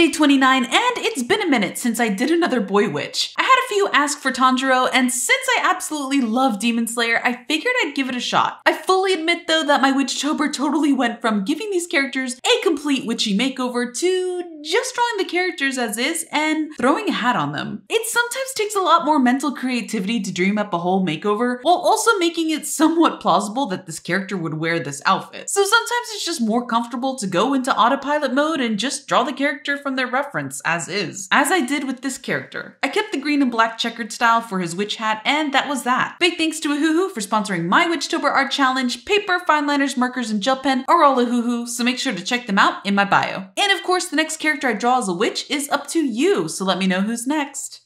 day 29, and it's been a minute since I did another Boy Witch. I had a few ask for Tanjiro, and since I absolutely love Demon Slayer, I figured I'd give it a shot. I fully admit though that my Witchtober totally went from giving these characters a complete witchy makeover to just drawing the characters as is and throwing a hat on them. It sometimes takes a lot more mental creativity to dream up a whole makeover, while also making it somewhat plausible that this character would wear this outfit. So sometimes it's just more comfortable to go into autopilot mode and just draw the character from their reference as is, as I did with this character. I kept the green and black checkered style for his witch hat, and that was that. Big thanks to Ohuhu for sponsoring my Witchtober art challenge. Paper, fine liners, markers, and gel pen are all Ohuhu, so make sure to check them out in my bio. And of course, the next character I draw as a witch is up to you, so let me know who's next.